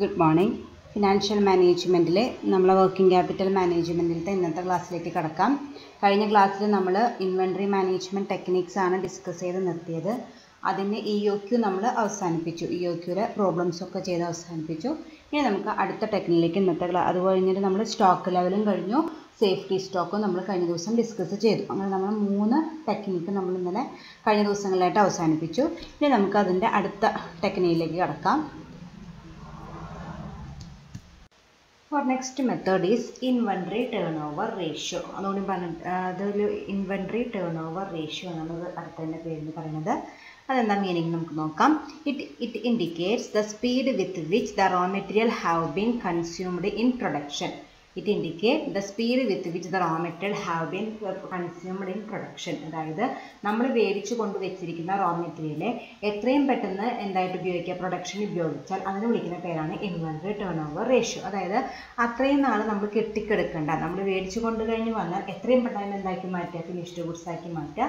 Good morning financial മാനേജ്മെന്റിൽ നമ്മൾ working capital മാനേജ്മെന്റിലത്തെ ഇന്നത്തെ ക്ലാസ്സിലേക്ക് കടക്കാം. കഴിഞ്ഞ ക്ലാസ്സിൽ നമ്മൾ ഇൻവെൻട്രി മാനേജ്മെന്റ് ടെക്നിക്സ് ആണ് ഡിസ്കസ് ചെയ്ത് നിർത്തിയത്. അതിന്റെ ഇ ഒ ക്യു നമ്മൾ അവസാനിപ്പിച്ചു. ഇ ഒ ക്യൂരെ പ്രോബ്ലംസ് ഒക്കെ ചെയ്ത് അവസാനിപ്പിച്ചു. ഇനി നമുക്ക് അടുത്ത ടെക്നിക്കിലേക്ക് ഇന്നത്തെ ക്ലാസ് അത് കഴിഞ്ഞിട്ട് നമ്മൾ സ്റ്റോക്ക് ലെവലും കഴിഞ്ഞു. സേഫ്റ്റി സ്റ്റോക്കും നമ്മൾ കഴിഞ്ഞ ദിവസം ഡിസ്കസ് ചെയ്തു. അങ്ങനെ നമ്മൾ മൂന്ന് ടെക്നിക്ക് നമ്മൾ ഇന്നലെ കഴിഞ്ഞ ദിവസങ്ങളിലായിട്ട് അവസാനിപ്പിച്ചു. ഇനി നമുക്ക് അതിന്റെ അടുത്ത ടെക്നിക്കിലേക്ക് കടക്കാം. For next method is inventory turnover ratio അതുകൊണ്ട് പറഞ്ഞിട്ട് അതൊരു ഇൻവെൻട്രി ടേൺ ഓവർ റേഷ്യോ എന്നുള്ളത് അടുത്തതിന്റെ പേരിൽ പറയുന്നത്. അതെന്താ മീനിങ് നമുക്ക് നോക്കാം. It it indicates the speed with which the raw material have been consumed in production it indicate the speed with which the raw material have been consumed in production അതായത് നമ്മൾ വേവിച്ച് കൊണ്ട് വെച്ചിരിക്കുന്ന റോ മെറ്റീരിയലെ എത്രയും പെട്ടെന്ന് എന്തായിട്ട് ഉപയോഗിക്കുക പ്രൊഡക്ഷൻ ഉപയോഗിച്ചാൽ അതിന് വിളിക്കുന്ന പേരാണ് ഇൻവെൻട്രി ടേൺ ഓവർ റേഷ്യോ അതായത് അത്രയും നാൾ നമ്മൾ കെട്ടിക്കെടുക്കേണ്ട. നമ്മൾ വേടിച്ചു കൊണ്ട് കഴിഞ്ഞ് വന്നാൽ എത്രയും പെട്ടെന്ന് എന്താക്കി മാറ്റുക? ഫിനിഷ്ഡ് ഗുഡ്സ് ആക്കി മാറ്റുക.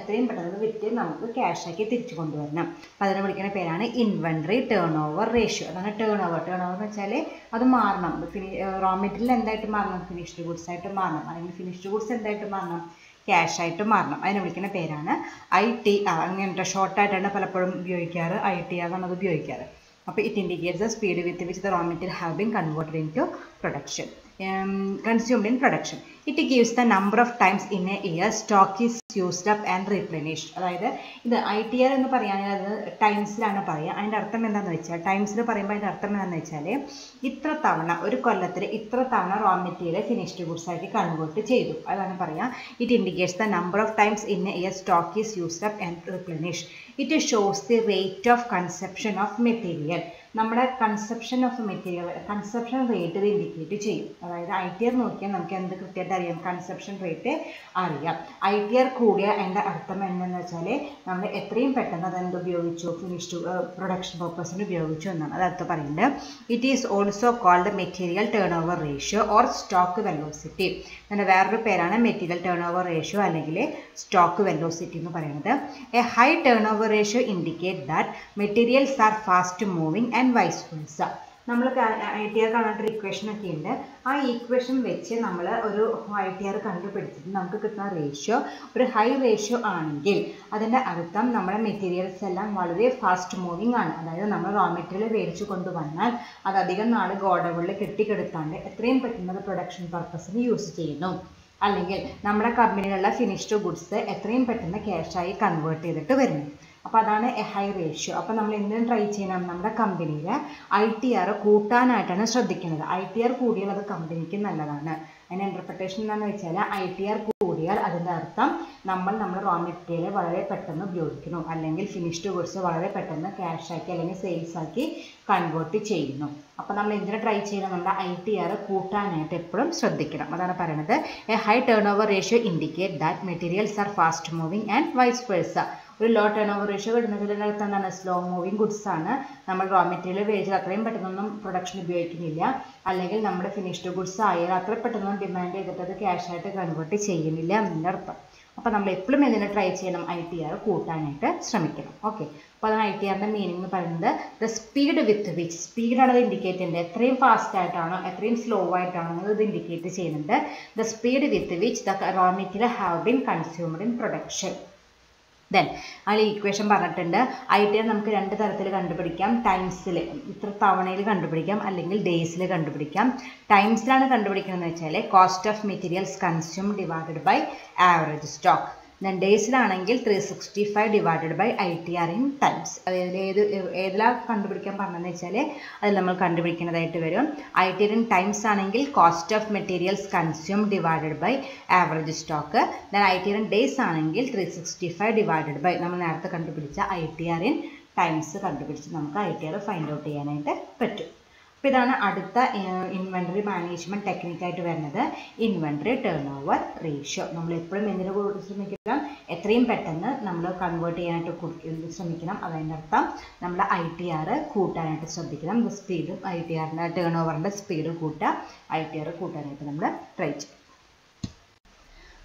എത്രയും പെട്ടെന്ന് വിറ്റ് നമുക്ക് ക്യാഷാക്കി തിരിച്ചു കൊണ്ടുവരണം. അപ്പോൾ അതിനെ വിളിക്കുന്ന പേരാണ് ഇൻവെൻട്രി ടേൺ ഓവർ റേഷ്യോ അതാണ് ടേൺ ഓവർ ടേൺ ഓവർ എന്ന് വെച്ചാൽ അത് മാറണം. റോ മെറ്റീരിയൽ എന്തായിട്ട് മാറണം? ഫിനിഷ്ഡ് ഗുഡ്സ് ആയിട്ട് മാറണം. അല്ലെങ്കിൽ ഫിനിഷ്ഡ് ഗുഡ്സ് എന്തായിട്ട് മാറണം? ക്യാഷ് ആയിട്ട് മാറണം. അതിനെ വിളിക്കുന്ന പേരാണ് ഐ ടി ആർ അങ്ങനത്തെ ഷോർട്ടായിട്ടാണ് പലപ്പോഴും ഉപയോഗിക്കാറ്. ഐ ടി ആർ എന്നാണ് അത് ഉപയോഗിക്കാറ്. അപ്പോൾ it indicates the speed with which the raw material have been converted into production consumed in production. It gives the number of times in a year stock is used up and. അതായത് ഇത് I T R എന്ന് പറയുകയാണെങ്കിൽ അത് ടൈംസിലാണ് പറയുക. അതിന്റെ അർത്ഥം എന്താണെന്ന് വെച്ചാൽ ടൈംസിൽ പറയുമ്പോൾ അതിന്റെ അർത്ഥം എന്താണെന്ന് വെച്ചാൽ ഇത്ര തവണ ഒരു കൊല്ലത്തിൽ ഇത്ര തവണ റോ മെറ്റീരിയൽ ഫിനിഷ്ഡ് ഗുഡ്സ് ആയിട്ട് കൺവേർട്ട് ചെയ്തു. അതാണ് പറയുക. It indicates the number of times in a year stock is used up and replenish it shows the rate of conception of material നമ്മുടെ conception of material conception rate indicate ചെയ്യും. അതായത് I T R നോക്കിയാൽ നമുക്ക് എന്ത് കൃത്യമായിട്ട് അറിയാം? Conception rate അറിയാം. I T R കൂടിയ എന്റെ അർത്ഥം എന്താണെന്ന് വെച്ചാൽ നമ്മൾ എത്രയും പെട്ടെന്ന് അത് എന്ത് ഉപയോഗിച്ചു ഫിനിഷ്ഡ് പ്രൊഡക്ഷൻ പർപ്പസിന് ഉപയോഗിച്ചു എന്നാണ്. അത് അർത്ഥം പറയുന്നത് it is also called material turnover ratio or stock velocity അങ്ങനെ വേറൊരു പേരാണ് മെറ്റീരിയൽ ടേൺ ഓവർ റേഷ്യോ അല്ലെങ്കിൽ സ്റ്റോക്ക് വെലോസിറ്റി എന്ന് പറയുന്നത്. A high turnover ratio indicate that materials are fast moving and vice versa നമ്മൾ ഐ ടി ആർ കാണാത്തൊരു equation ഒക്കെ ഉണ്ട്. ആ ഇക്വേഷൻ വെച്ച് നമ്മൾ ഒരു ഐ ടി ആർ കണ്ടുപിടിച്ചിട്ട് നമുക്ക് കിട്ടുന്ന റേഷ്യോ ഒരു ഹൈ റേഷ്യോ ആണെങ്കിൽ അതിന്റെ അർത്ഥം നമ്മുടെ മെറ്റീരിയൽസ് എല്ലാം വളരെ ഫാസ്റ്റ് മൂവിങ് ആണ്. അതായത് നമ്മൾ റോ മെറ്റീരിയൽ മേടിച്ചു കൊണ്ടുവന്നാൽ അത് അധികം നാൾ ഗോഡൗണിൽ കെട്ടിക്കെടുത്താണ്ട് എത്രയും പെട്ടെന്ന് പ്രൊഡക്ഷൻ പർപ്പസിന് യൂസ് ചെയ്യുന്നു. അല്ലെങ്കിൽ നമ്മുടെ കമ്പനികളിലെ ഫിനിഷ്ഡ് ഗുഡ്സ് എത്രയും പെട്ടെന്ന് ക്യാഷായി കൺവേർട്ട് ചെയ്തിട്ട് വരുന്നു. അപ്പോൾ അതാണ് എ ഹൈ റേഷ്യോ അപ്പോൾ നമ്മൾ എന്തിനും ട്രൈ ചെയ്യണം നമ്മുടെ കമ്പനിയിൽ ഐ ടി ആർ കൂട്ടാനായിട്ടാണ് ശ്രദ്ധിക്കുന്നത്. ഐ ടി ആർ കൂടിയാൽ അത് കമ്പനിക്ക് നല്ലതാണ്. അതിന്റെ ഇന്റർപ്രിട്ടേഷൻ എന്താണെന്ന് വെച്ചാൽ ഐ ടി ആർ കൂടിയാൽ അതിന്റെ അർത്ഥം നമ്മൾ നമ്മുടെ റോ മെറ്റീരിയൽ വളരെ പെട്ടെന്ന് ഉപയോഗിക്കുന്നു. അല്ലെങ്കിൽ ഫിനിഷ്ഡ് ഗുഡ്സ് വളരെ പെട്ടെന്ന് ക്യാഷ് ആക്കി അല്ലെങ്കിൽ സെയിൽസ് ആക്കി കൺവേർട്ട് ചെയ്യുന്നു. അപ്പോൾ നമ്മൾ എന്തിനു ട്രൈ ചെയ്യണം? നമ്മുടെ ഐ ടി ആർ കൂട്ടാനായിട്ട് എപ്പോഴും ശ്രദ്ധിക്കണം. അതാണ് പറയുന്നത് a high turnover ratio indicate that materials are fast moving and vice versa ഒരു ലോ ടേൺ ഓവർ റേഷ്യോ വരുന്നതിന്റെ അടുത്ത് എന്താണ്? സ്ലോ മൂവിങ് ഗുഡ്സ് ആണ്. നമ്മൾ റോ മെറ്റീരിയൽ ഉപയോഗിച്ചാൽ അത്രയും പെട്ടെന്നൊന്നും പ്രൊഡക്ഷൻ ഉപയോഗിക്കുന്നില്ല. അല്ലെങ്കിൽ നമ്മുടെ ഫിനിഷ്ഡ് ഗുഡ്സ് ആയാൽ അത്ര പെട്ടെന്നൊന്നും ഡിമാൻഡ് ചെയ്തിട്ട് അത് ക്യാഷായിട്ട് കൺവേർട്ട് ചെയ്യുന്നില്ല എന്നതിന്റെ അർത്ഥം. അപ്പോൾ നമ്മൾ എപ്പോഴും ഇതിനെ ട്രൈ ചെയ്യണം. ഐ ടി ആർ കൂട്ടാനായിട്ട് ശ്രമിക്കണം. ഓക്കെ അപ്പോൾ അതാണ് ഐ ടി ആറിന്റെ മീനിങ് എന്ന് പറയുന്നത്. ദ സ്പീഡ് വിത്ത് വിച്ച് സ്പീഡാണ് അത് ഇൻഡിക്കേറ്റ് ചെയ്യുന്നത്. എത്രയും ഫാസ്റ്റ് ആയിട്ടാണോ എത്രയും സ്ലോ ആയിട്ടാണോ ഇത് ഇൻഡിക്കേറ്റ് ചെയ്യുന്നുണ്ട് the speed with which the raw material have been consumed in production then അതിൽ ഈക്വേഷൻ പറഞ്ഞിട്ടുണ്ട്. ഐ ടി നമുക്ക് രണ്ട് തരത്തിൽ കണ്ടുപിടിക്കാം. ടൈംസിൽ ഇത്ര തവണയിൽ കണ്ടുപിടിക്കാം. അല്ലെങ്കിൽ ഡേയ്സിൽ കണ്ടുപിടിക്കാം. ടൈംസിലാണ് കണ്ടുപിടിക്കുന്നത് വെച്ചാൽ cost of materials consume divided by average stock then ഡേയ്സിലാണെങ്കിൽ three sixty five divided by I T R in times അതായത് ഏത് ഏതിലാ കണ്ടുപിടിക്കാൻ പറഞ്ഞതെന്ന് വെച്ചാൽ അത് നമ്മൾ കണ്ടുപിടിക്കുന്നതായിട്ട് വരും. I T R in times ആണെങ്കിൽ cost of materials consume divided by average stock then I T R in days ആണെങ്കിൽ three sixty five divided by നമ്മൾ നേരത്തെ കണ്ടുപിടിച്ച I T R in times കണ്ടുപിടിച്ച് നമുക്ക് I T R find out ചെയ്യാനായിട്ട് പറ്റും. അപ്പോൾ ഇതാണ് അടുത്ത ഇൻവെൻട്രി മാനേജ്മെന്റ് ടെക്നിക്കായിട്ട് വരുന്നത്. ഇൻവെന്ററി ടേൺ ഓവർ റേഷ്യോ നമ്മൾ എപ്പോഴും എന്തിനു കൂടി ശ്രമിക്കണം? എത്രയും പെട്ടെന്ന് നമ്മൾ കൺവേർട്ട് ചെയ്യാനായിട്ട് ശ്രമിക്കണം. അതിന്റെ അർത്ഥം നമ്മൾ ഐ ടി ആർ കൂട്ടാനായിട്ട് ശ്രദ്ധിക്കണം. സ്പീഡും ഐ ടി ആറിന്റെ ടേൺ ഓവറിന്റെ സ്പീഡ് കൂട്ടുക. ഐ ടി ആർ കൂട്ടാനായിട്ട് നമ്മൾ ട്രൈ ചെയ്യും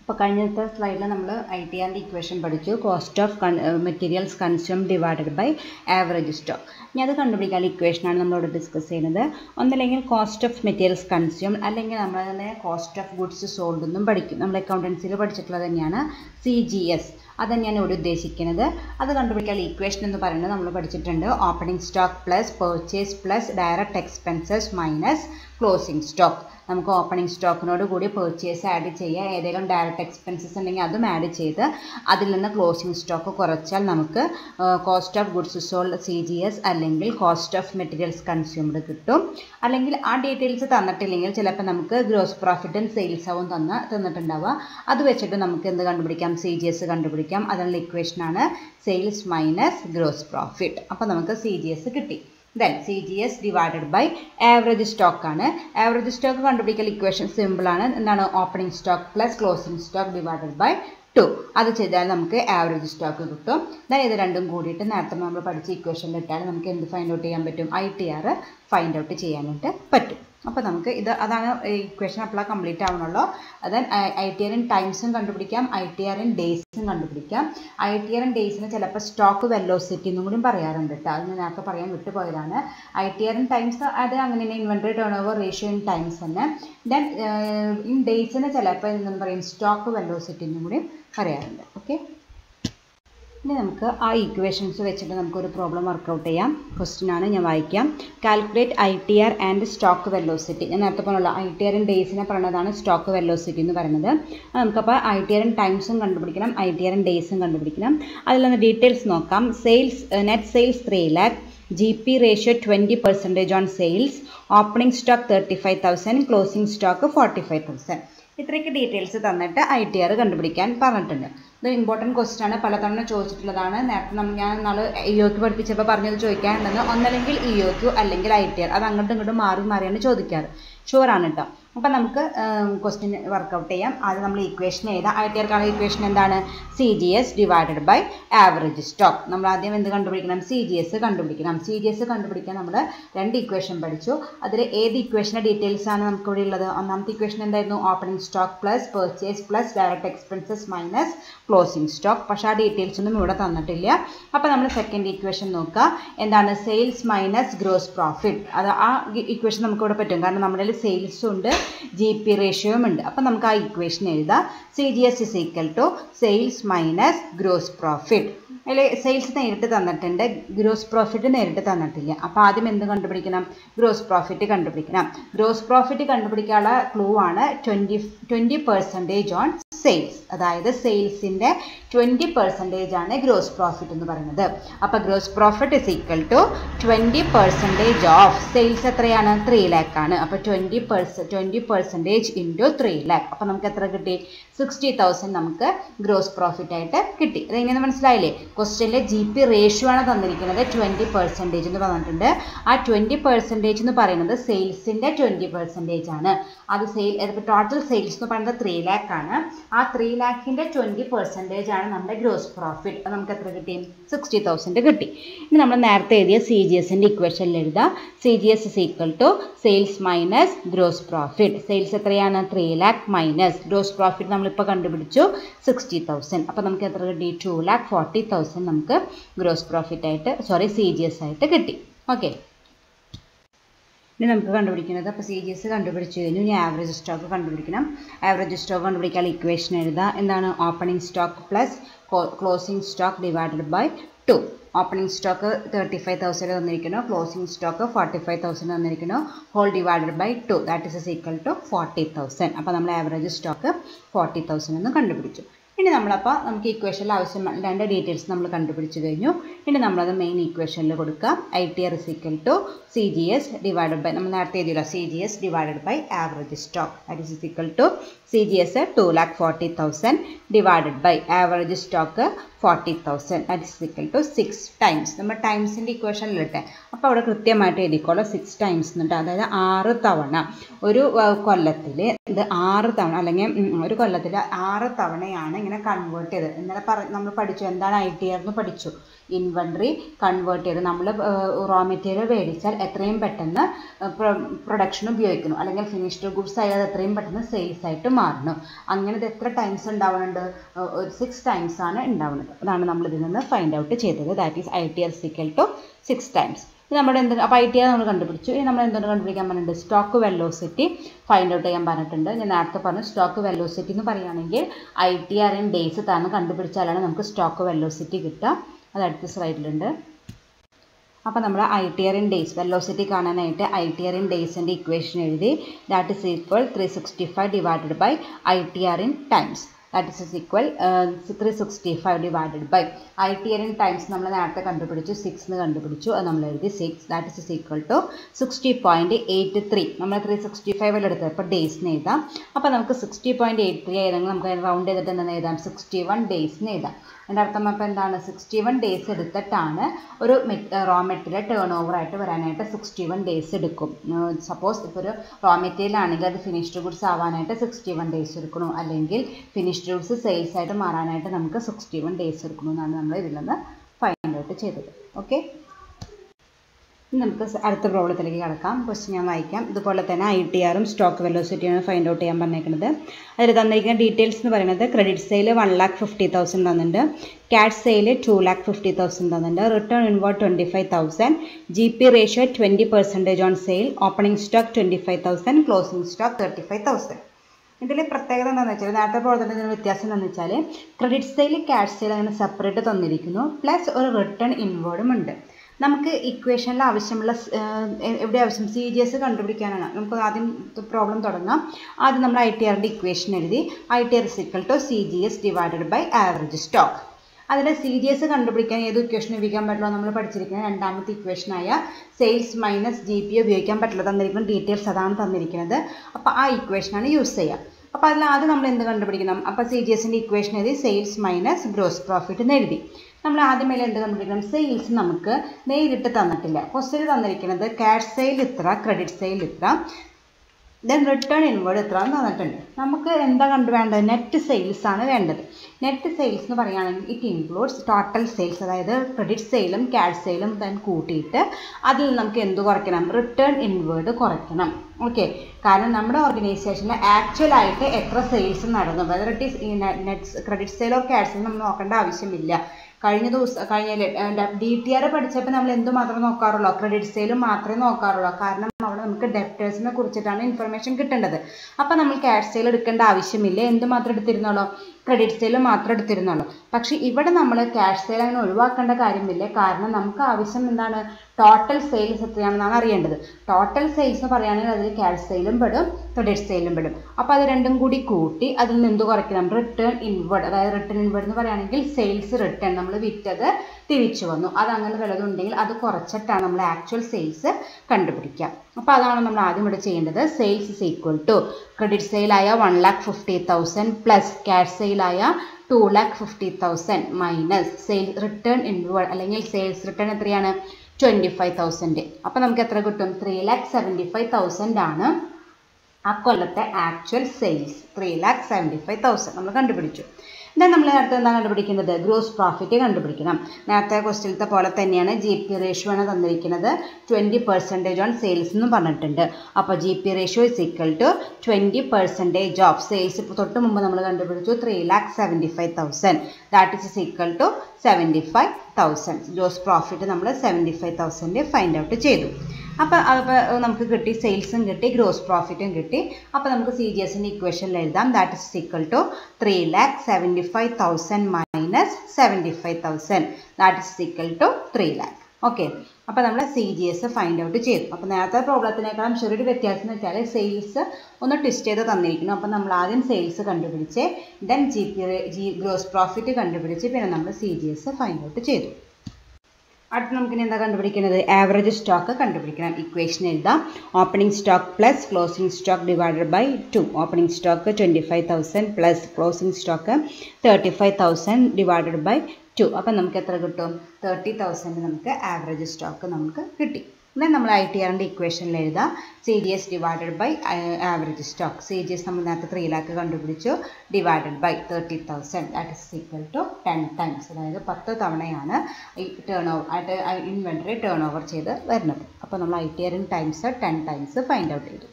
അപ്പോൾ കഴിഞ്ഞത്തെ സ്ലൈഡിൽ നമ്മൾ ഐ ടി ആറിന്റെ ഇക്വേഷൻ പഠിച്ചു. Cost of materials consume divided by average stock ഇനി അത് കണ്ടുപിടിക്കാൻ ഇക്വേഷനാണ് നമ്മളിവിടെ ഡിസ്കസ് ചെയ്യുന്നത്. ഒന്നല്ലെങ്കിൽ കോസ്റ്റ് ഓഫ് മെറ്റീരിയൽസ് കൺസ്യൂം അല്ലെങ്കിൽ നമ്മൾ തന്നെ കോസ്റ്റ് ഓഫ് ഗുഡ്സ് സോൾഡ് എന്നും പഠിക്കും. നമ്മൾ അക്കൗണ്ടൻസിയിൽ പഠിച്ചിട്ടുള്ളത് തന്നെയാണ് സി ജി എസ് അത് തന്നെയാണ് ഇവിടെ ഉദ്ദേശിക്കുന്നത്. അത് കണ്ടുപിടിക്കാൻ ഇക്വേഷൻ എന്ന് പറയുന്നത് നമ്മൾ പഠിച്ചിട്ടുണ്ട്. Opening stock plus purchase plus direct expenses minus closing stock നമുക്ക് ഓപ്പണിംഗ് സ്റ്റോക്കിനോട് കൂടി പർച്ചേസ് ആഡ് ചെയ്യുക ഏതെങ്കിലും ഡയറക്റ്റ് എക്സ്പെൻസസ് ഉണ്ടെങ്കിൽ അതും ആഡ് ചെയ്ത് അതിൽ നിന്ന് ക്ലോസിംഗ് സ്റ്റോക്ക് കുറച്ചാൽ നമുക്ക് cost of goods sold C G S അല്ലെങ്കിൽ കോസ്റ്റ് ഓഫ് മെറ്റീരിയൽസ് കൺസ്യൂംഡ് കിട്ടും. അല്ലെങ്കിൽ ആ ഡീറ്റെയിൽസ് തന്നിട്ടില്ലെങ്കിൽ ചിലപ്പോൾ നമുക്ക് ഗ്രോസ് പ്രോഫിറ്റും സെയിൽസ് ആവും തന്ന് തന്നിട്ടുണ്ടാവുക. അത് വെച്ചിട്ട് നമുക്ക് എന്ത് കണ്ടുപിടിക്കാം? സി ജി എസ് കണ്ടുപിടിക്കാം. അതിനുള്ള ഇക്വേഷനാണ് സെയിൽസ് മൈനസ് ഗ്രോസ് പ്രോഫിറ്റ് അപ്പോൾ നമുക്ക് സി ജി എസ് കിട്ടി. Then C G S divided by average stock ആണ്. ആവറേജ് സ്റ്റോക്ക് കണ്ടുപിടിക്കൽ ഇക്വേഷൻ സിമ്പിൾ ആണ്. എന്താണ്? Opening stock plus closing stock divided by two അത് ചെയ്താൽ നമുക്ക് ആവറേജ് സ്റ്റോക്ക് കിട്ടും. ദെൻ ഇത് രണ്ടും കൂടിയിട്ട് നേരത്തെ നമ്മൾ പഠിച്ച ഇക്വേഷനിൽ ഇട്ടാൽ നമുക്ക് എന്ത് ഫൈൻഡ് ഔട്ട് ചെയ്യാൻ പറ്റും? I T R find out ചെയ്യാനായിട്ട് പറ്റും. അപ്പോൾ നമുക്ക് ഇത് അതാണ് ഇക്വേഷൻ അപ്പോൾ complete ആവണുള്ളൂ. Then I T R in ടൈംസും കണ്ടുപിടിക്കാം. ഐ ടി ആർ ഇൻ ഡേയ്സും കണ്ടുപിടിക്കാം. ഐ ടി ആർ ഇൻ ഡേയ്സിന് ചിലപ്പോൾ സ്റ്റോക്ക് വെല്ലോസിറ്റി എന്നും കൂടി പറയാറുണ്ട് കേട്ടോ. അത് ഞാൻ നേരത്തെ പറയാൻ വിട്ടുപോയതാണ്. I T R in times അത് അങ്ങനെ തന്നെ inventory turnover ratio in times തന്നെ ദെൻ ഇൻ ഡേയ്സിന് ചിലപ്പോൾ എന്തെന്ന് പറയും? സ്റ്റോക്ക് വെല്ലോസിറ്റി എന്നും കൂടി പറയാറുണ്ട്. ഓക്കെ ഇനി നമുക്ക് ആ ഇക്വേഷൻസ് വെച്ചിട്ട് നമുക്കൊരു പ്രോബ്ലം വർക്കൗട്ട് ചെയ്യാം. ക്വസ്റ്റ്യൻ ആണ് ഞാൻ വായിക്കാം. Calculate I T R and stock velocity ഞാൻ നേരത്തെ പറഞ്ഞുള്ള ഐ ടി ആർ ഡേയ്സിനെ പറയുന്നതാണ് സ്റ്റോക്ക് വെല്ലോസിറ്റി എന്ന് പറയുന്നത്. നമുക്കപ്പോൾ ഐ ടി ആർ ടൈംസും കണ്ടുപിടിക്കണം ഐ ടി ആർ ഡേയ്സും കണ്ടുപിടിക്കണം. അതിലൊന്ന് ഡീറ്റെയിൽസ് നോക്കാം. Sales net sales three lakh G P ratio twenty percentage on sales opening stock thirty five thousand closing stock forty five thousand ഇത്രയൊക്കെ details തന്നിട്ട് I T R കണ്ടുപിടിക്കാൻ പറഞ്ഞിട്ടുണ്ട്. ഇത് important question ആണ്. പലതവണ ചോദിച്ചിട്ടുള്ളതാണ്. നേരത്തെ നമ്മൾ ഞാൻ നാളെ ഇ ഒക്ക് പഠിപ്പിച്ചപ്പോൾ പറഞ്ഞത് ചോദിക്കാനുണ്ടെന്ന്. ഒന്നല്ലെങ്കിൽ ഇ ഒ അല്ലെങ്കിൽ ഐ ടി ആർ അത് അങ്ങോട്ടും ഇങ്ങോട്ടും മാറി മാറിയാണ് ചോദിക്കാറ്. ഷുവറാണ് കേട്ടോ അപ്പം നമുക്ക് ക്വസ്റ്റ്യൻ വർക്കൗട്ട് ചെയ്യാം. ആദ്യം നമ്മൾ ഇക്വേഷൻ എഴുതാം. ആർക്കാണ് ഇക്വേഷൻ എന്താണ്? C G S divided by average stock നമ്മൾ ആദ്യം എന്ത് കണ്ടുപിടിക്കണം? സി ജി എസ് കണ്ടുപിടിക്കണം. സി ജി എസ് കണ്ടുപിടിക്കാൻ നമ്മൾ രണ്ട് ഇക്വേഷൻ പഠിച്ചു. അതിൽ ഏത് ഇക്വേഷന്റെ ഡീറ്റെയിൽസ് ആണ് നമുക്ക് ഇവിടെ ഉള്ളത്? ഒന്നാമത്തെ ഇക്വേഷൻ എന്തായിരുന്നു? Opening stock plus purchase plus direct expenses minus closing stock പക്ഷേ ആ ഡീറ്റെയിൽസ് ഒന്നും ഇവിടെ തന്നിട്ടില്ല. അപ്പോൾ നമ്മൾ സെക്കൻഡ് ഇക്വേഷൻ നോക്കുക. എന്താണ്? സെയിൽസ് മൈനസ് ഗ്രോസ് പ്രോഫിറ്റ് അത് ആ ഇക്വേഷൻ നമുക്ക് ഇവിടെ പറ്റും. കാരണം നമ്മുടെ സെയിൽസും ഉണ്ട്. ജി പി റേഷ്യോയും ഉണ്ട്. അപ്പം നമുക്ക് ആ ഇക്വേഷൻ എഴുതാം. C G S is equal to sales minus gross profit അതിൽ സെയിൽസ് നേരിട്ട് തന്നിട്ടുണ്ട് ഗ്രോസ് പ്രോഫിറ്റ് നേരിട്ട് തന്നിട്ടില്ല. അപ്പോൾ ആദ്യം എന്ത് കണ്ടുപിടിക്കണം? ഗ്രോസ് പ്രോഫിറ്റ് കണ്ടുപിടിക്കണം. ഗ്രോസ് പ്രോഫിറ്റ് കണ്ടുപിടിക്കാനുള്ള ക്ലൂ ആണ് twenty twenty percentage on sales അതായത് സെയിൽസിന്റെ ട്വന്റി പെർസെന്റേജ് ആണ് ഗ്രോസ് പ്രോഫിറ്റ് എന്ന് പറയുന്നത്. അപ്പോൾ gross profit is equal to twenty percentage of sales എത്രയാണ്? ത്രീ ലാക്ക് ആണ്. അപ്പോൾ twenty percent twenty percentage into three lakh അപ്പോൾ നമുക്ക് എത്ര കിട്ടി? സിക്സ്റ്റി തൗസൻഡ് നമുക്ക് ഗ്രോസ് പ്രോഫിറ്റ് ആയിട്ട് കിട്ടി. അതെങ്ങനെ മനസ്സിലായില്ലേ? ക്വസ്റ്റ്യനിലെ ജി പി റേഷ്യോ ആണ് തന്നിരിക്കുന്നത് ട്വന്റി പെർസെന്റേജ് എന്ന് പറഞ്ഞിട്ടുണ്ട്. ആ ട്വന്റി പെർസെന്റേജ് എന്ന് പറയുന്നത് സെയിൽസിന്റെ ട്വന്റി പെർസെന്റേജ് ആണ്. അത് സെയിൽ ടോട്ടൽ സെയിൽസ് എന്ന് പറയുന്നത് ത്രീ ലാക്ക് ആണ്. ആ ത്രീ ലാക്കിന്റെ ട്വന്റി പെർസെന്റേജ് ആണ് നമ്മുടെ ഗ്രോസ് പ്രോഫിറ്റ് അത് നമുക്ക് എത്ര കിട്ടി? സിക്സ്റ്റി തൗസൻഡ് കിട്ടി. ഇനി നമ്മൾ നേരത്തെ എഴുതിയ സി ജി എസിന്റെ ഇക്വേഷനിൽ എഴുതാം. C G S is equal to sales minus gross profit sales എത്രയാണ്? Three lakh minus gross profit നമ്മളിപ്പോൾ കണ്ടുപിടിച്ചു. സിക്സ്റ്റി തൗസൻഡ് അപ്പോൾ നമുക്ക് എത്ര കിട്ടി? ടു ലാക്ക് ഫോർട്ടി തൗസൻഡ് നമുക്ക് ഗ്രോസ് പ്രോഫിറ്റ് ആയിട്ട് സോറി സി ജി എസ് ആയിട്ട് കിട്ടി. ഓക്കെ ഇനി നമുക്ക് കണ്ടുപിടിക്കുന്നത്. അപ്പോൾ സി ജി എസ് കണ്ടുപിടിച്ച് കഴിഞ്ഞു ഇനി ആവറേജ് സ്റ്റോക്ക് കണ്ടുപിടിക്കണം. ആവറേജ് സ്റ്റോക്ക് കണ്ടുപിടിക്കാൻ ഇക്വേഷൻ എഴുതാം എന്താണ്? Opening stock plus closing stock divided by two opening stock thirty five thousand തന്നിരിക്കുന്നു. Closing stock forty five thousand തന്നിരിക്കുന്നു. Whole divided by two that is equal to forty thousand അപ്പോൾ നമ്മൾ average stock forty thousand എന്ന് കണ്ടുപിടിച്ചു. ഇനി നമ്മളപ്പോൾ നമുക്ക് ഇക്വേഷനിൽ ആവശ്യം രണ്ട് ഡീറ്റെയിൽസ് നമ്മൾ കണ്ടുപിടിച്ച് കഴിഞ്ഞു. ഇനി നമ്മളത് മെയിൻ ഇക്വേഷനിൽ കൊടുക്കാം. I T R is equal to C G S divided by നമ്മൾ നേരത്തെ എഴുതിയല്ലോ C G S divided by average stock that is equal to C G S two lakh forty thousand divided by average stock forty thousand that is equal to six times നമ്മൾ ടൈംസിന്റെ ഇക്വേഷനിലിട്ടെ അപ്പോൾ അവിടെ കൃത്യമായിട്ട് എഴുതിക്കോളാം. Six times എന്നിട്ട് അതായത് ആറ് തവണ. ഒരു കൊല്ലത്തിൽ ഇത് ആറ് തവണ അല്ലെങ്കിൽ ഒരു കൊല്ലത്തിൽ ആറ് തവണയാണ് ഇങ്ങനെ കൺവേർട്ട് ചെയ്തത്. ഇന്നലെ പറ നമ്മൾ പഠിച്ചു. എന്താണ് ഐ ടി ആർ എന്ന് പഠിച്ചു. ഇൻവെൻട്രി കൺവേർട്ട് ചെയ്ത് നമ്മൾ റോ മെറ്റീരിയൽ മേടിച്ചാൽ എത്രയും പെട്ടെന്ന് പ്രൊഡക്ഷൻ ഉപയോഗിക്കുന്നു. അല്ലെങ്കിൽ ഫിനിഷ്ഡ് ഗുഡ്സ് ആയാൽ അത് എത്രയും പെട്ടെന്ന് സെയിൽസ് ആയിട്ട് മാറുന്നു. അങ്ങനെ ഇത് എത്ര ടൈംസ് ഉണ്ടാവുന്നുണ്ട് ഒരു സിക്സ് ടൈംസ് ആണ് ഉണ്ടാവുന്നത്. അതാണ് നമ്മൾ ഇതിൽ നിന്ന് ഫൈൻഡ് ഔട്ട് ചെയ്തത്. That is I T R is equal to six times നമ്മുടെ എന്ത് അപ്പോൾ ഐ ടി ആർ നമ്മൾ കണ്ടുപിടിച്ചു. ഇനി നമ്മൾ എന്തുകൊണ്ട് കണ്ടുപിടിക്കാൻ പറഞ്ഞിട്ടുണ്ട്? സ്റ്റോക്ക് വെല്ലോസിറ്റി ഫൈൻഡ് ഔട്ട് ചെയ്യാൻ പറഞ്ഞിട്ടുണ്ട്. ഞാൻ നേരത്തെ പറഞ്ഞു സ്റ്റോക്ക് വെല്ലോസിറ്റി എന്ന് പറയുകയാണെങ്കിൽ I T R in days തന്നെ കണ്ടുപിടിച്ചാലാണ് നമുക്ക് സ്റ്റോക്ക് വെല്ലോസിറ്റി കിട്ടുക അത് അടുത്ത സ്ലൈഡിലുണ്ട് അപ്പോൾ നമ്മൾ I T R in days velocity കാണാനായിട്ട് ഐ ടി ആർ ഇൻ ഡേയ്സിന്റെ ഇക്വേഷൻ എഴുതി that is equal three sixty five divided by I T R in times that is is equal three sixty five divided by I T N times നമ്മൾ നേരത്തെ കണ്ടുപിടിച്ചു six എന്ന് കണ്ടുപിടിച്ചു അത് നമ്മൾ എഴുതി six that is is equal to sixty point eight three നമ്മൾ three sixty ഫൈവിൽ എടുത്തത് അപ്പോൾ ഡേയ്സിന് എഴുതാം. അപ്പോൾ നമുക്ക് സിക്സ്റ്റി പോയിന്റ് എയ്റ്റ് ത്രീ ആയിരുന്നെങ്കിൽ നമുക്ക് റൗണ്ട് ചെയ്തിട്ട് എന്തെന്ന് എഴുതാം? സിക്സ്റ്റി വൺ ഡേയ്സിന് എഴുതാം. എന്റെ അർത്ഥം അപ്പോൾ എന്താണ്? സിക്സ്റ്റി വൺ ഡേയ്സ് എടുത്തിട്ടാണ് ഒരു റോ മെറ്റീരിയൽ ടേൺ ഓവറായിട്ട് വരാനായിട്ട് സിക്സ്റ്റി വൺ ഡേയ്സ് എടുക്കും സപ്പോസ് ഇപ്പോൾ ഒരു റോ മെറ്റീരിയൽ ആണെങ്കിൽ അത് ഫിനിഷ്ഡ് ഗുഡ്സ് ആവാനായിട്ട് സിക്സ്റ്റി വൺ ഡേയ്സ് എടുക്കണം അല്ലെങ്കിൽ ഫിനിഷ്ഡ് ഗുഡ്സ് സെയിൽസ് ആയിട്ട് മാറാനായിട്ട് നമുക്ക് സിക്സ്റ്റി വൺ ഡേയ്സ് എടുക്കണമെന്നാണ് നമ്മൾ ഇതിൽ നിന്ന് ഫൈൻഡ് ഔട്ട് ചെയ്തത് ഓക്കെ നമുക്ക് അടുത്ത പ്രോബ്ലത്തിലേക്ക് കിടക്കാം. ക്വസ്റ്റ്യൻ ഞാൻ വായിക്കാം. ഇതുപോലെ തന്നെ ഐ ടി ആറും സ്റ്റോക്ക് വെലോസിറ്റിയാണ് ഫൈൻഡ് ഔട്ട് ചെയ്യാൻ പറഞ്ഞേക്കുന്നത് അതിൽ തന്നിരിക്കുന്ന ഡീറ്റെയിൽസ് എന്ന് പറയുന്നത് credit sale one lakh fifty thousand തന്നിട്ടുണ്ട്. Cash sale two lakh fifty thousand തന്നിട്ടുണ്ട്. Return inward twenty five thousand G P ratio twenty percentage on sale opening stock twenty five thousand closing stock thirty five thousand ഇതിൽ പ്രത്യേകത എന്താണെന്ന് വെച്ചാൽ നേരത്തെ പ്രവർത്തനത്തിന് വ്യത്യാസം എന്താണെന്ന് വെച്ചാൽ ക്രെഡിറ്റ് സെയിൽ ക്യാഷ് സെയിൽ അങ്ങനെ സെപ്പറേറ്റ് തന്നിരിക്കുന്നു. പ്ലസ് ഒരു റിട്ടേൺ ഇൻവേർഡും ഉണ്ട്. നമുക്ക് ഇക്വേഷനിൽ ആവശ്യമുള്ള എവിടെ ആവശ്യം? സി ജി എസ് കണ്ടുപിടിക്കാനാണ്. നമുക്ക് ആദ്യം പ്രോബ്ലം തുടങ്ങാം. ആദ്യം നമ്മൾ ഐ ടി ആറിന്റെ ഇക്വേഷൻ എഴുതി. I T R is equal to C G S divided by average stock അതിൽ സി ജി എസ് കണ്ടുപിടിക്കാൻ ഏത് ഇക്വേഷൻ ഉപയോഗിക്കാൻ പറ്റുള്ളൂ? നമ്മൾ പഠിച്ചിരിക്കുന്ന രണ്ടാമത്തെ ഇക്വേഷനായ സെയിൽസ് മൈനസ് ജി പി ഉപയോഗിക്കാൻ പറ്റില്ല. തന്നിരിക്കുന്ന ഡീറ്റെയിൽസ് അതാണ് തന്നിരിക്കുന്നത്. അപ്പോൾ ആ ഇക്വേഷനാണ് യൂസ് ചെയ്യുക. അപ്പോൾ അതിൽ ആദ്യം നമ്മൾ എന്ത് കണ്ടുപിടിക്കണം? അപ്പോൾ സി ജി എസിന്റെ ഇക്വേഷൻ എഴുതി സെയിൽസ് മൈനസ് ഗ്രോസ് പ്രോഫിറ്റ് എന്ന് എഴുതി. നമ്മൾ ആദ്യം മേലെ എന്ത് കണ്ടുപിടിക്കണം? സെയിൽസ് നമുക്ക് നേരിട്ട് തന്നിട്ടില്ല. കൊസ്റ്റിൽ തന്നിരിക്കുന്നത് ക്യാഷ് സെയിൽ ഇത്ര ക്രെഡിറ്റ് സെയിൽ ഇത്ര. ദെൻ റിട്ടേൺ ഇൻവേർഡ് എത്ര എന്ന് തന്നിട്ടുണ്ട്. നമുക്ക് എന്താ കണ്ടു വേണ്ടത്? നെറ്റ് സെയിൽസ് ആണ് വേണ്ടത്. നെറ്റ് സെയിൽസ് എന്ന് പറയുകയാണെങ്കിൽ ഇറ്റ് ഇൻക്ലൂഡ്സ് ടോട്ടൽ സെയിൽസ് അതായത് ക്രെഡിറ്റ് സെയിലും ക്യാഷ് സെയിലും ദെൻ കൂട്ടിയിട്ട് അതിൽ നമുക്ക് എന്ത് കുറയ്ക്കണം? റിട്ടേൺ ഇൻവേർഡ് കുറയ്ക്കണം. ഓക്കെ കാരണം നമ്മുടെ ഓർഗനൈസേഷനിൽ ആക്ച്വലായിട്ട് എത്ര സെയിൽസ് നടന്നു? Whether it is nets credit സെയിലോ cash സെയിലും നമ്മൾ നോക്കേണ്ട ആവശ്യമില്ല. കഴിഞ്ഞ ദിവസം കഴിഞ്ഞ ഡി ടി ആർ പഠിച്ചപ്പോൾ നമ്മൾ എന്ത് മാത്രം നോക്കാറുള്ളൂ? ക്രെഡിറ്റ് സെയിലും മാത്രമേ നോക്കാറുള്ളൂ. കാരണം അവിടെ നമുക്ക് ഡെപ്റ്റേഴ്സിനെ കുറിച്ചിട്ടാണ് ഇൻഫർമേഷൻ കിട്ടേണ്ടത്. അപ്പോൾ നമ്മൾ ക്യാഷ് സെയിൽ എടുക്കേണ്ട ആവശ്യമില്ല. എന്ത് മാത്രം എടുത്തിരുന്നോളൂ ക്രെഡിറ്റ് സെയിൽ മാത്രം എടുത്തിരുന്നുള്ളൂ പക്ഷേ ഇവിടെ നമ്മൾ ക്യാഷ് സെയിൽ അങ്ങനെ ഒഴിവാക്കേണ്ട കാര്യമില്ല. കാരണം നമുക്ക് ആവശ്യം എന്താണ്? ടോട്ടൽ സെയിൽസ് എത്രയാണെന്നാണ് അറിയേണ്ടത്. ടോട്ടൽ സെയിൽസ് എന്ന് പറയുകയാണെങ്കിൽ അതിൽ ക്യാഷ് സെയിലും പെടും ക്രെഡിറ്റ് സെയിലും പെടും. അപ്പോൾ അത് രണ്ടും കൂടി കൂട്ടി അതിൽ നിന്ന് എന്ത് കുറയ്ക്കണം? റിട്ടേൺ ഇൻവേർഡ് അതായത് റിട്ടേൺ ഇൻവേർഡ് എന്ന് പറയുകയാണെങ്കിൽ സെയിൽസ് റിട്ടേൺ നമ്മൾ വിറ്റത് തിരിച്ചു വന്നു. അത് അങ്ങനെ വല്ലതും അത് കുറച്ചിട്ടാണ് നമ്മൾ ആക്ച്വൽ സെയിൽസ് കണ്ടുപിടിക്കുക. അപ്പോൾ അതാണ് നമ്മൾ ആദ്യം ഇവിടെ ചെയ്യേണ്ടത്. Sales is equal to credit സെയിലായ one lakh fifty thousand plus cash സെയിലായ two lakh fifty thousand minus sale return inward അല്ലെങ്കിൽ സെയിൽസ് റിട്ടേൺ എത്രയാണ്? ട്വന്റി ഫൈവ് തൗസൻഡ് അപ്പോൾ നമുക്ക് എത്ര കിട്ടും? Three lakh seventy five thousand ആണ് ആ കൊല്ലത്തെ actual sales three lakh seventy five thousand നമ്മൾ കണ്ടുപിടിച്ചു. ദെൻ നമ്മൾ നേരത്തെ എന്താ കണ്ടുപിടിക്കുന്നത്? ഗ്രോസ് പ്രോഫിറ്റ് കണ്ടുപിടിക്കണം. നേരത്തെ ക്വസ്റ്റ്യനത്തെ പോലെ തന്നെയാണ് ജി പി റേഷ്യോ ആണ് തന്നിരിക്കുന്നത്. ട്വന്റി പെർസെന്റേജ് ഓൺ സെയിൽസ് എന്ന് പറഞ്ഞിട്ടുണ്ട്. അപ്പോൾ G P ratio is equal to twenty percentage of sales ഇപ്പോൾ തൊട്ട് മുമ്പ് നമ്മൾ കണ്ടുപിടിച്ചു three lakh seventy five thousand that is equal to seventy five thousand gross profit നമ്മൾ seventy five thousand find out ചെയ്തു. അപ്പോൾ അപ്പോൾ നമുക്ക് കിട്ടി സെയിൽസും കിട്ടി ഗ്രോസ് പ്രോഫിറ്റും കിട്ടി. അപ്പോൾ നമുക്ക് സി ജി എസിന്റെ ഇക്വേഷനിൽ എഴുതാം that is equal to three lakh seventy five thousand minus seventy five thousand that is equal to three lakh okay അപ്പോൾ നമ്മൾ C G S find out ചെയ്തു. അപ്പോൾ നേരത്തെ പ്രോബ്ലത്തിനേക്കാളും ചെറിയൊരു വ്യത്യാസം എന്ന് വെച്ചാൽ സെയിൽസ് ഒന്ന് ട്വിസ്റ്റ് ചെയ്ത് തന്നിരിക്കുന്നു. അപ്പോൾ നമ്മൾ ആദ്യം സെയിൽസ് കണ്ടുപിടിച്ച് then G P G gross profit കണ്ടുപിടിച്ച് പിന്നെ നമ്മൾ C G S find out ചെയ്തു. അടുത്ത് നമുക്കിനി എന്താ കണ്ടുപിടിക്കുന്നത്? ആവറേജ് സ്റ്റോക്ക് കണ്ടുപിടിക്കണം. ഇക്വേഷൻ എഴുതാം. Opening stock plus closing stock divided by two opening stock twenty five thousand plus closing stock thirty five thousand divided by two അപ്പം നമുക്ക് എത്ര കിട്ടും? തേർട്ടി തൗസൻഡ് നമുക്ക് ആവറേജ് സ്റ്റോക്ക് നമുക്ക് കിട്ടി. ദെൻ നമ്മൾ ഐ ടി ആറിന്റെ ഇക്വേഷനിൽ എഴുതാം C G S divided by average stock C G S നമ്മൾ നേരത്തെ ത്രീ ലാക്ക് കണ്ടുപിടിച്ചു. Divided by thirty thousand that is equal to ten times അതായത് പത്ത് തവണയാണ് ഈ turn over inventory turn over ചെയ്ത് വരുന്നത്. അപ്പോൾ നമ്മൾ I T ആറിൻ times ten times find out ചെയ്തു.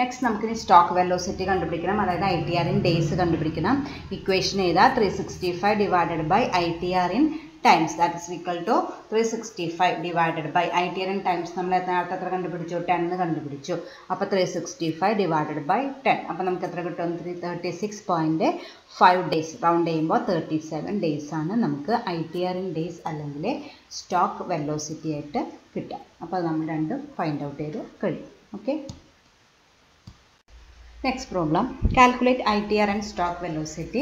നെക്സ്റ്റ് നമുക്കിനി സ്റ്റോക്ക് വെലോസിറ്റി കണ്ടുപിടിക്കണം. അതായത് I T R in days കണ്ടുപിടിക്കണം. ഇക്വേഷൻ ചെയ്താൽ three sixty five divided by I T R in times that is equal to three sixty five divided by I T N times നമ്മൾ എത്രനാളത്തെ എത്ര കണ്ടുപിടിച്ചു? Ten കണ്ടുപിടിച്ചു. അപ്പോൾ three sixty five divided by ten അപ്പോൾ നമുക്ക് എത്ര കിട്ടും? Three thirty six five days round ചെയ്യുമ്പോൾ തേർട്ടി സെവൻ ഡേയ്സ് ആണ് നമുക്ക് I T R in days അല്ലെങ്കിൽ സ്റ്റോക്ക് വെലോസിറ്റി ആയിട്ട് കിട്ടുക. അപ്പോൾ നമ്മൾ രണ്ടും ഫൈൻഡ് ഔട്ട് ചെയ്ത് കഴിയും. Okay next problem calculate I T R and stock velocity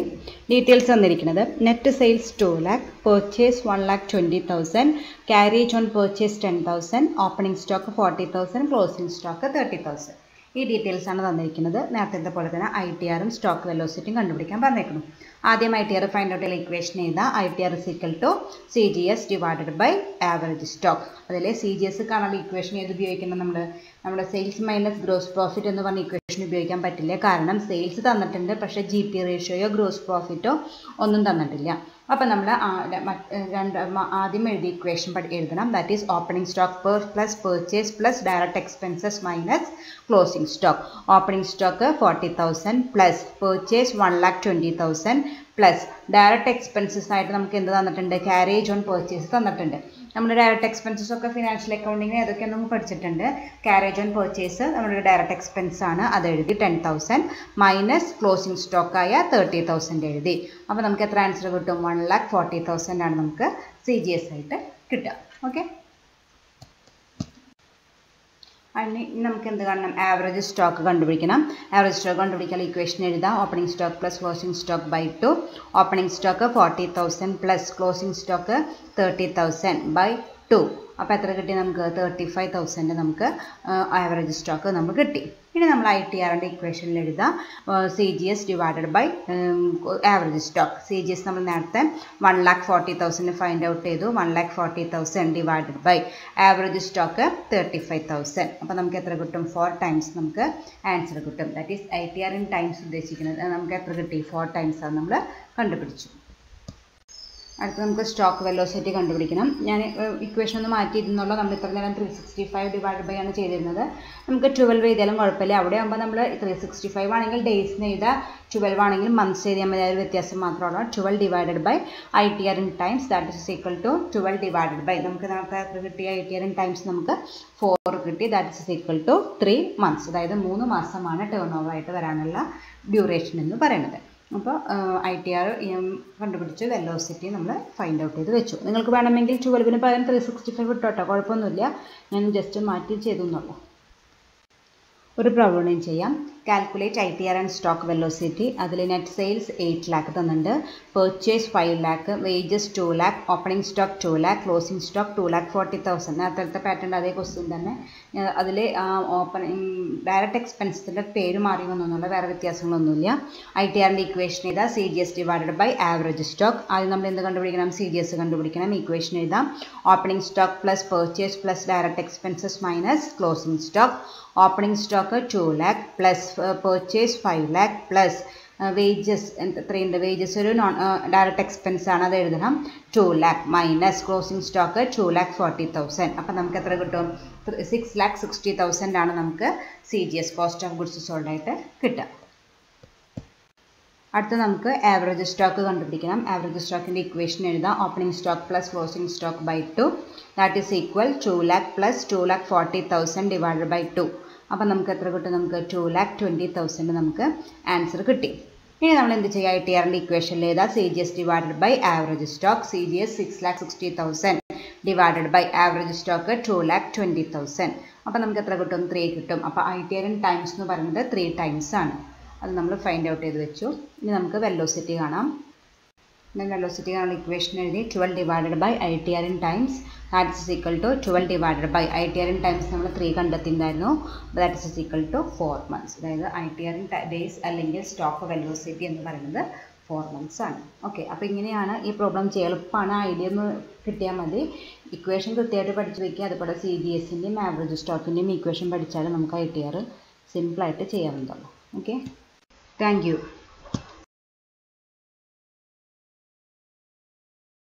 details തന്നിരിക്കുന്നത്. Net sales two lakh purchase one lakh twenty thousand carriage on purchase ten thousand opening stock forty thousand closing stock thirty thousand ഈ details ആണ് തന്നിരിക്കുന്നത്. നേരത്തെ പോലെ തന്നെ I T ആറും stock വെലോസിറ്റിയും കണ്ടുപിടിക്കാൻ പറഞ്ഞേക്കുന്നു. ആദ്യം I T R find out equation ചെയ്താൽ I T R equal to C G S divided by average stock അതിലെ സി ജി എസ് കാണാനുള്ള ഇക്വേഷൻ ഏത് ഉപയോഗിക്കുന്നത്? നമ്മൾ നമ്മുടെ സെയിൽസ് മൈനസ് ഗ്രോസ് പ്രോഫിറ്റ് എന്ന് പറഞ്ഞ ഇക്വേഷൻ ഉപയോഗിക്കാൻ പറ്റില്ല. കാരണം സെയിൽസ് തന്നിട്ടുണ്ട് പക്ഷേ ജി പി റേഷ്യോയോ ഗ്രോസ് പ്രോഫിറ്റോ ഒന്നും തന്നിട്ടില്ല. അപ്പോൾ നമ്മൾ രണ്ട് ആദ്യം എഴുതിയ ഇക്വേഷൻ എഴുതണം. That is opening stock per plus purchase plus direct expenses minus closing stock opening stock forty thousand plus purchase one lakh twenty thousand plus direct expenses ആയിട്ട് നമുക്ക് എന്ത് തന്നിട്ടുണ്ട്? ക്യാരേജ് ഓൺ പെർച്ചേസ് തന്നിട്ടുണ്ട്. നമ്മുടെ ഡയറക്റ്റ് എക്സ്പെൻസസ് ഒക്കെ financial അക്കൗണ്ടിങ്ങിന് ഏതൊക്കെ നമ്മൾ പഠിച്ചിട്ടുണ്ട്. ക്യാരേജ് ഓൺ പെർച്ചേസ് നമ്മുടെ ഡയറക്റ്റ് എക്സ്പെൻസ് ആണ്. അത് എഴുതി ടെൻ തൗസൻഡ് മൈനസ് ക്ലോസിംഗ് സ്റ്റോക്കായ തേർട്ടി തൗസൻഡ് എഴുതി. അപ്പോൾ നമുക്ക് എത്ര ആൻസർ കിട്ടും? വൺ ലാക്ക് ഫോർട്ടി തൗസൻഡ് ആണ് നമുക്ക് സി ജി എസ് ആയിട്ട് കിട്ടുക. ഓക്കെ അതിന് നമുക്ക് എന്ത് കാണണം? ആവറേജ് സ്റ്റോക്ക് കണ്ടുപിടിക്കണം. ആവറേജ് സ്റ്റോക്ക് കണ്ടുപിടിക്കാൻ ഇക്വേഷൻ എഴുതാം. Opening stock plus closing stock by two opening stock forty thousand plus closing stock thirty thousand by two അപ്പോൾ എത്ര കിട്ടി നമുക്ക്? തേർട്ടി ഫൈവ് തൗസൻഡ് നമുക്ക് ആവറേജ് സ്റ്റോക്ക് നമുക്ക് കിട്ടി. ഇനി നമ്മൾ ഐ ടി ആറിന്റെ ഇക്വേഷനിൽ എഴുതാം. C G S divided by average stock C G S നമ്മൾ നേരത്തെ one lakh forty thousand find out ചെയ്തു. One lakh forty thousand divided by average stock thirty five thousand അപ്പോൾ നമുക്ക് എത്ര കിട്ടും? ഫോർ ടൈംസ് നമുക്ക് ആൻസർ കിട്ടും. That is I T R in times ഉദ്ദേശിക്കുന്നത്. നമുക്ക് എത്ര കിട്ടി? ഫോർ ടൈംസ് ആണ് നമ്മൾ കണ്ടുപിടിച്ചു. അടുത്ത് നമുക്ക് സ്റ്റോക്ക് വെലോസിറ്റി കണ്ടുപിടിക്കണം. ഞാൻ ഇക്വേഷൻ ഒന്ന് മാറ്റിയിരുന്നുള്ളൂ നമ്മൾ ഇത്ര നേരം three sixty five divide by ആണ് ചെയ്തിരുന്നത്. നമുക്ക് ട്വൽവ് എഴുതിയാലും കുഴപ്പമില്ല. അവിടെ ആകുമ്പോൾ നമ്മൾ ത്രീ സിക്സ്റ്റി ഫൈവ് ആണെങ്കിൽ ഡേയ്സിന് എഴുതാം. ട്വൽവ് ആണെങ്കിൽ മന്ത്സ് എഴുതിയാൽ മതി. ഒരു വ്യത്യാസം മാത്രമാണ്. Twelve divided by I T R in times that is equal to twelve divided by നമുക്ക് നമുക്ക് കിട്ടിയ I T R in times നമുക്ക് ഫോർ കിട്ടി. That is equal to three months അതായത് മൂന്ന് മാസമാണ് ടേൺ ഓവർ ആയിട്ട് വരാനുള്ള ഡ്യൂറേഷൻ എന്ന് പറയുന്നത്. അപ്പോൾ ഐ ടി ആർ കണ്ടുപിടിച്ച് വെലോസിറ്റി നമ്മൾ ഫൈൻഡ് ഔട്ട് ചെയ്ത് വെച്ചു. നിങ്ങൾക്ക് വേണമെങ്കിൽ ട്വൽവിന് പകരം ത്രീ സിക്സ്റ്റി ഫൈവ് ഇട്ടോട്ടോ കുഴപ്പമൊന്നുമില്ല. ഞാൻ ജസ്റ്റ് മാറ്റി ചെയ്തു എന്നുള്ളൂ. ഒരു പ്രോബ്ലം ചെയ്യാം. Calculate I T R and stock velocity അതിൽ നെറ്റ് സെയിൽസ് എയ്റ്റ് ലാക്ക് തന്നിട്ടുണ്ട്. Purchase five lakh wages two lakh opening stock two lakh closing stock two lakh forty thousand അത്തരത്തെ pattern അതേ ക്വസ്റ്റ്യൻ തന്നെ. അതിൽ ഓപ്പണിംഗ് ഡയറക്റ്റ് എക്സ്പെൻസിന്റെ പേര് മാറി വന്നൊന്നുമില്ല വേറെ വ്യത്യാസങ്ങളൊന്നുമില്ല. ഐ ടി ആറിന്റെ ഇക്വേഷൻ എഴുതാം. C G S divided by average stock ആദ്യം നമ്മൾ എന്ത് കണ്ടുപിടിക്കണം? സി ജി എസ് കണ്ടുപിടിക്കണം. ഇക്വേഷൻ എഴുതാം. Opening stock plus purchase plus direct expenses minus closing stock opening stock two lakh plus purchase five lakh plus wages എത്രയുണ്ട്? Wages ഒരു non direct expense ആണ്. അത് എഴുതണം. Two lakh minus closing stock two lakh forty thousand അപ്പം നമുക്ക് എത്ര കിട്ടും? Six lakh sixty thousand ആണ് നമുക്ക് C G S cost of goods sold ആയിട്ട് കിട്ടുക. അടുത്ത് നമുക്ക് ആവറേജ് സ്റ്റോക്ക് കണ്ടുപിടിക്കണം. ആവറേജ് സ്റ്റോക്കിന്റെ ഇക്വേഷൻ എഴുതാം. Opening stock plus closing stock by two that is equal to lakh plus two lakh forty thousand divided by two അപ്പം നമുക്ക് എത്ര കിട്ടും? നമുക്ക് ടു ലാക്ക് ട്വന്റി തൗസൻഡ് നമുക്ക് ആൻസർ കിട്ടി. ഇനി നമ്മൾ എന്ത് ചെയ്യുക ടി ആറിന്റെ ഇക്വേഷനിൽ ഏതാ? C G S divided by average stock C G S six lakh sixty thousand divided by average stock two lakh twenty thousand അപ്പോൾ നമുക്ക് എത്ര കിട്ടും? ത്രീ കിട്ടും. അപ്പോൾ ഐ ടി ആറിൻ ടൈംസ് എന്ന് പറയുന്നത് ത്രീ ടൈംസ് ആണ്. അത് നമ്മൾ ഫൈൻഡ് ഔട്ട് ചെയ്ത് വെച്ചു. ഇനി നമുക്ക് വെല്ലോസിറ്റി കാണാം. then velocity on equation എഴുതി twelve divided by I T R in times that is equal to twelve divided by I T R in times നമ്മൾ three കണ്ടെത്തിയിട്ടുണ്ടായിരുന്നു. That is equal to four months അതായത് I T R in days അല്ലെങ്കിൽ stock velocity എന്ന് പറയുന്നത് four months ആണ്. Okay അപ്പോൾ ഇങ്ങനെയാണ് ഈ problem ചെയ്യുക എളുപ്പമാണ്. ഐഡിയ ഒന്ന് കിട്ടിയാൽ മതി. ഇക്വേഷൻ കൃത്യമായിട്ട് പഠിച്ചു വയ്ക്കുക അതുപോലെ സി ഡി എസിന്റെയും ആവറേജ് സ്റ്റോക്കിന്റെയും ഇക്വേഷൻ പഠിച്ചാൽ നമുക്ക് ഐ ടി ആർ സിമ്പിളായിട്ട് ചെയ്യാവുന്നതാണ് ഓക്കെ താങ്ക് യു